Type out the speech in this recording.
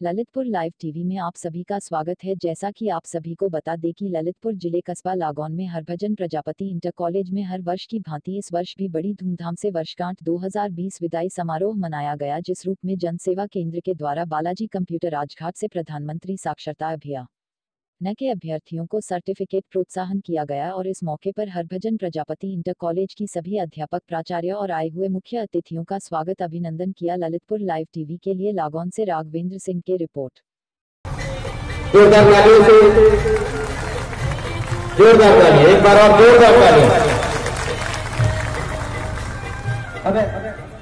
Lalitpur live TV में आप सभी का स्वागत है। जैसा कि आप सभी को बता दें कि ललितपुर ज़िले कस्बा लागौन में हरभजन प्रजापति इंटर कॉलेज में हर वर्ष की भांति इस वर्ष भी बड़ी धूमधाम से वर्षगांठ 2020 विदाई समारोह मनाया गया, जिस रूप में जनसेवा केंद्र के द्वारा बालाजी कंप्यूटर राजघाट से प्रधानमंत्री साक्षरता अभियान न के अभ्यर्थियों को सर्टिफिकेट प्रोत्साहन किया गया और इस मौके पर हरभजन प्रजापति इंटर कॉलेज की सभी अध्यापक प्राचार्य और आए हुए मुख्य अतिथियों का स्वागत अभिनंदन किया। ललितपुर लाइव टीवी के लिए लागौन से राघवेंद्र सिंह के रिपोर्ट। जोरदार तालियाँ एक बार और जोरदार तालियाँ। अबे।